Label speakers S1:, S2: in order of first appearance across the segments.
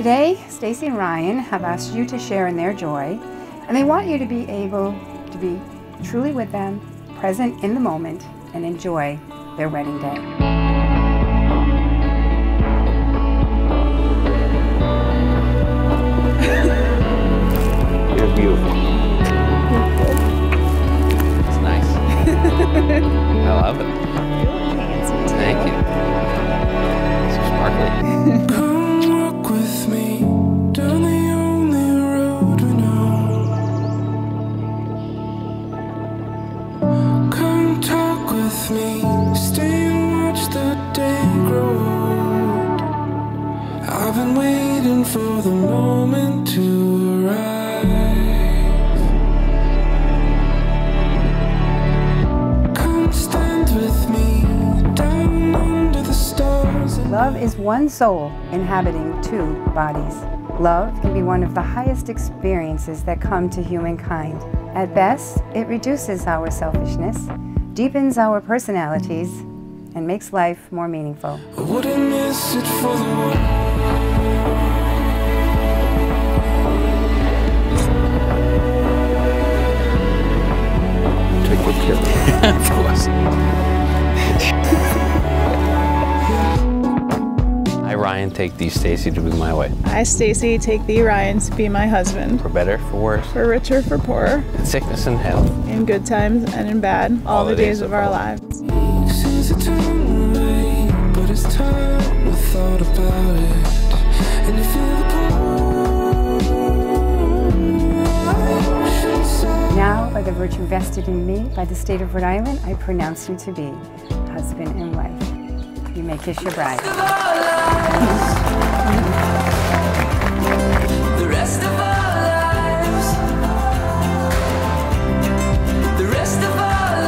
S1: Today, Stacey and Ryan have asked you to share in their joy, and they want you to be able to be truly with them, present in the moment, and enjoy their wedding day. Love is one soul inhabiting two bodies. Love can be one of the highest experiences that come to humankind. At best, it reduces our selfishness, deepens our personalities, and makes life more meaningful.
S2: Ryan, take thee, Stacey, to be my wife.
S3: I, Stacey, take thee, Ryan, to be my husband.
S2: For better, for worse,
S3: For richer, for poorer,
S2: in sickness and health.
S3: in good times and in bad, all, the days, of our lives.
S4: Seems to away, but it's time we thought about it. And you feel the.
S1: Now, by the virtue vested in me by the state of Rhode Island, I pronounce you to be husband and wife. You may kiss your bride.
S4: The rest of our lives. The rest of our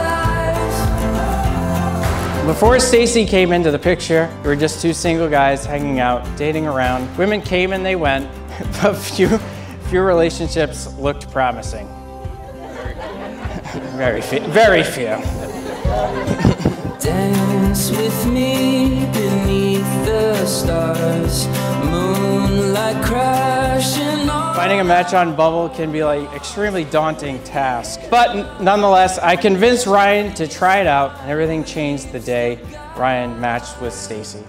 S4: lives.
S5: Before Stacey came into the picture, we were just two single guys hanging out, dating around. Women came and they went, but few, few relationships looked promising. Very few. Very few.
S4: Dance with me beneath the stars. Moonlight crashing on.
S5: Finding a match on Bumble can be like extremely daunting task. But nonetheless, I convinced Ryan to try it out, and everything changed the day Ryan matched with
S6: Stacey.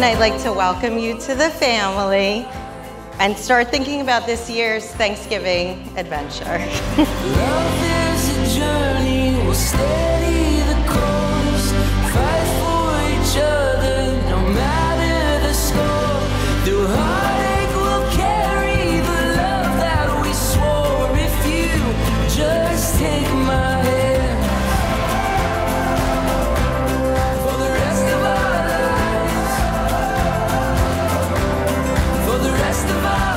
S6: I'd like to welcome you to the family and start thinking about this year's Thanksgiving adventure.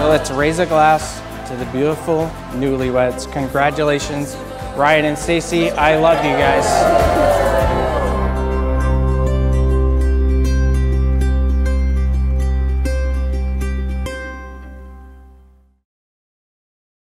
S5: Let's raise a glass to the beautiful newlyweds. Congratulations, Ryan and Stacey. I love you guys.